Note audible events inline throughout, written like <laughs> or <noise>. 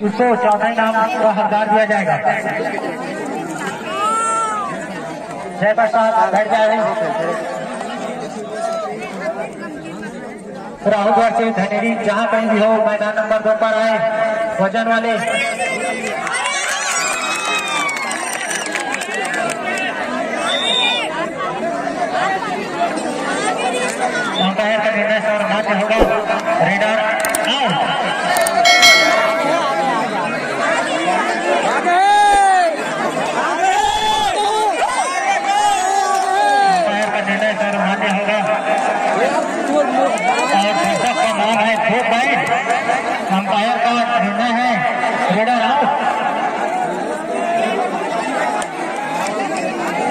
उसको चौथा इनाम का हकदार दिया जाएगा। जय प्रसाद बैठ जाए। राहुल द्वार से धनेरी जहाँ कहीं भी हो, मैदान नंबर दो पर आए। वज़न वाले अंपायर का निर्णय और मान्य होगा रेडर आउट अंपायर का निर्णय सर मान्य होगा और दर्शक का नाम है दो पॉइंट अंपायर का निर्णय है। रेडर आउट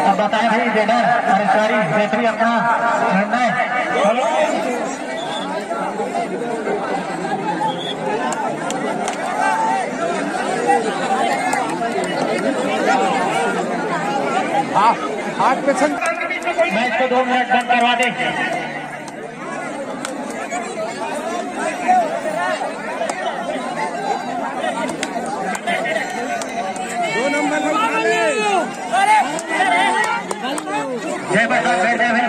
अब बताएँ भाई रेडर अरे सॉरी रेफरी अपना निर्णय पे मैच को दो मिनट बंद करवा दो नंबर में उठा ले जय प्रसाद बैठ जाए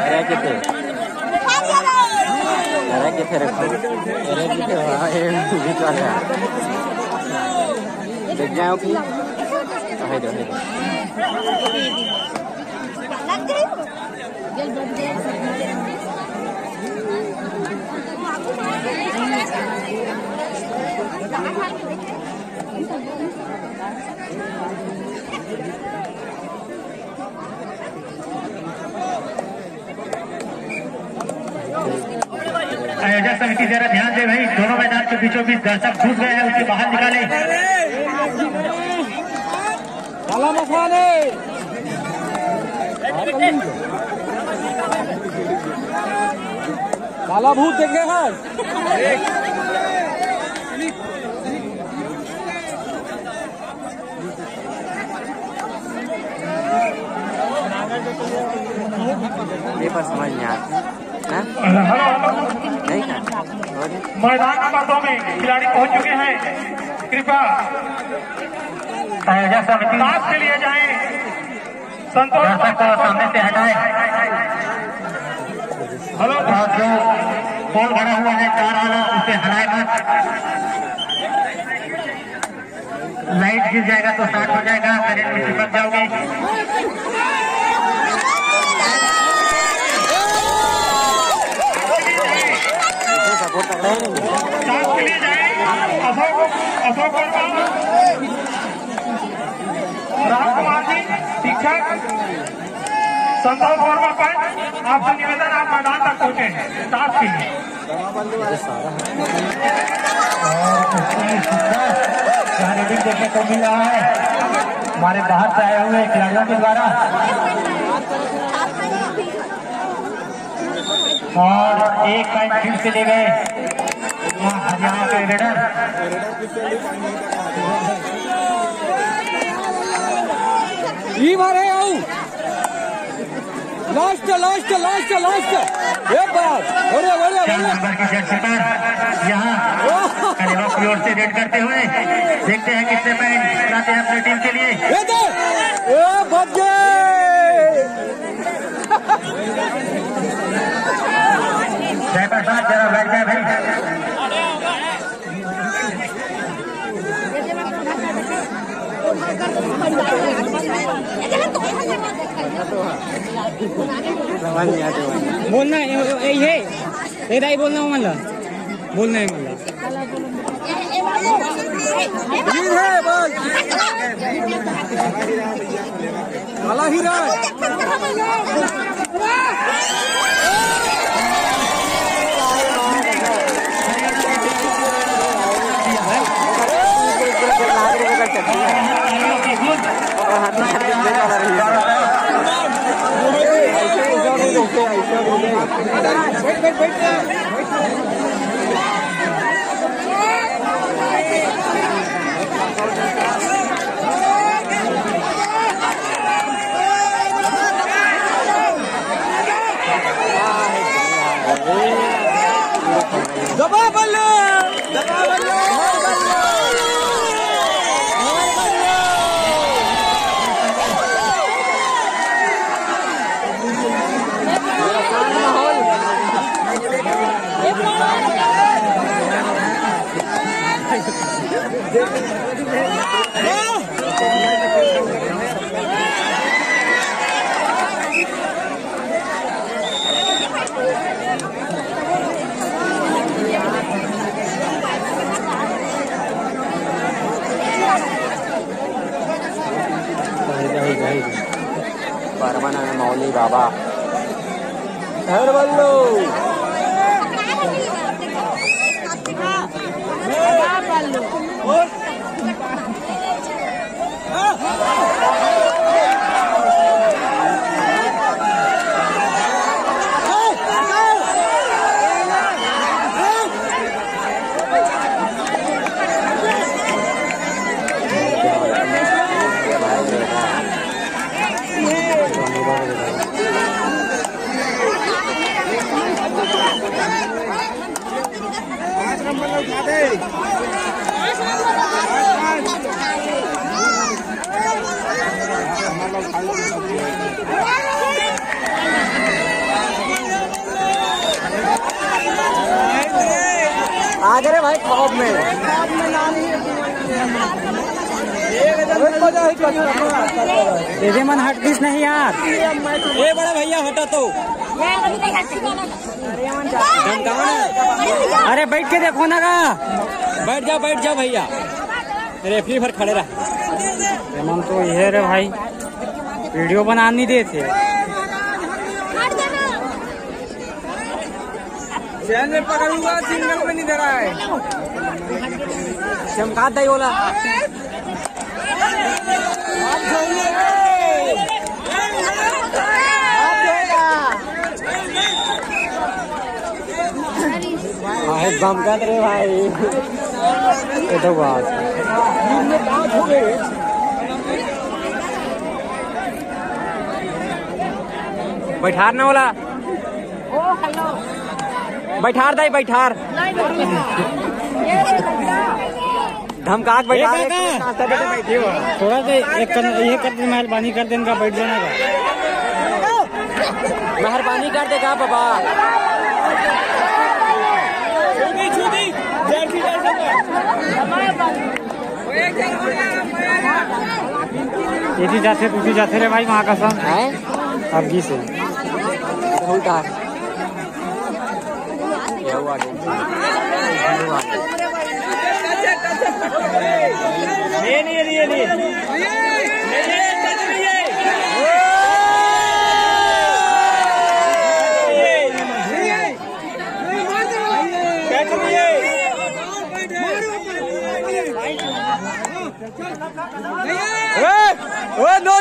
समिति जरा ध्यान दे भाई दोनों मैदान के बीचों बीच दर्शक घुस गए हैं उसे बाहर निकाले काला भूत देखे हैं Ini pas semuanya. Hah? Hello Oh, ini. मैदान नंबर दो में खिलाड़ी पहुँच चुके हैं। कृपया पास के लिए जाए। संतोष को सामने से हटाए। हेलो। जो पोल भरा हुआ है चार वाला उसे हटाए मत। लाइट गिर जाएगा तो स्टार्ट हो जाएगा। करंट में चिपक जाओगे। जाएँ अशोक अशोक राम कुमार शिक्षक संतोष वर्मा पंच आपसे निवेदन आप मैदान तक पहुँचे टास्क के लिए देखने को मिल रहा है हमारे बाहर से आए हुए खिलाड़ियों के द्वारा। और एक पॉइंट फिर से ले गए। हरियाणा के रेडर ई मारे आऊ। लास्ट लास्ट लास्ट लास्ट एक बार। बढ़िया बढ़िया चार बढ़िया। नंबर की जर्सी पर। यहाँ <laughs> कलेवा की ओर से रेड करते हुए देखते हैं कितने पॉइंट लाते हैं अपनी टीम के लिए ये दे ए बच गए जय प्रसाद जरा बैठ जाए भाई Lawan ni ada. बोलना है ये ये दाई बोलना हो मला बोलना है है बस काला हीरा Lari juga jadi. खिलाड़ियों की गुंज Orang wait, wait, wait. Double balloon! Double balloon! हर बल्लो आगे रे भाई खौफ में तेरे मन हट किस नहीं यार। ए बड़ा भैया हटा तो। अरे बैठ के देखो ना का बैठ जाओ बैठ जाओ भैया। रेफरी पर खड़े रहे। मन तो ये रे भाई। वीडियो बना नहीं देते। चैनल पकड़ूँगा सिंगल में नहीं दे रहा है। चमका दई बोला भाई धमका रे भाई ये तो बात बैठार ना बोला बैठार। दई बैठार देके बैठी हो थोड़ा सा एक कर, ये कर दे मेहरबानी कर देने का बैठ जाने का। मेहरबानी कर देगा बाबा। यदि जाते तुझी जाते रे भाई वहाँ का संग है? अब जी से। हुआ क्या हुआ? ए, ए, नो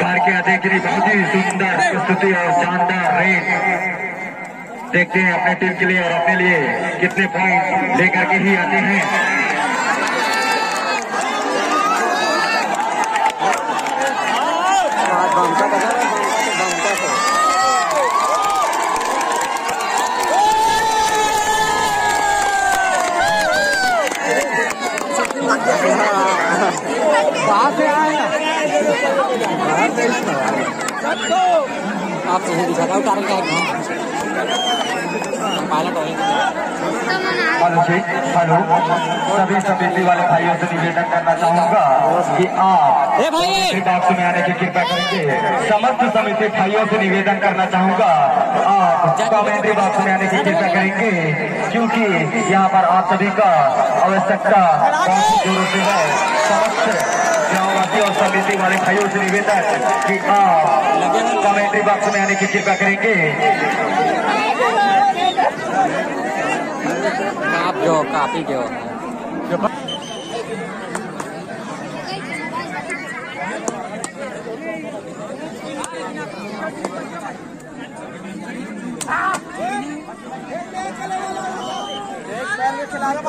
कार के लिए बहुत ही सुंदर प्रस्तुति और शानदार रेट देखते हैं अपने टीम के लिए और अपने लिए कितने पॉइंट लेकर के ही आते हैं आज बमका बजा रहा है बमका से बाहर से आया उतार पायलट हेलो सभी समिति वाले भाइयों से निवेदन करना चाहूँगा कि आप बॉक्स में आने की कृपा करेंगे। समस्त समिति भाइयों से निवेदन करना चाहूँगा। आप कमेंट्री बॉक्स में आने की कृपा करेंगे? क्योंकि यहाँ पर आप सभी का आवश्यकता बहुत जोरों से है। समस्त ग्रामवासी और समिति वाले भाइयों से निवेदन कि आप कमेंट्री बॉक्स में आने की कृपा करेंगे आप जो काफ़ी जो खिलाड़ी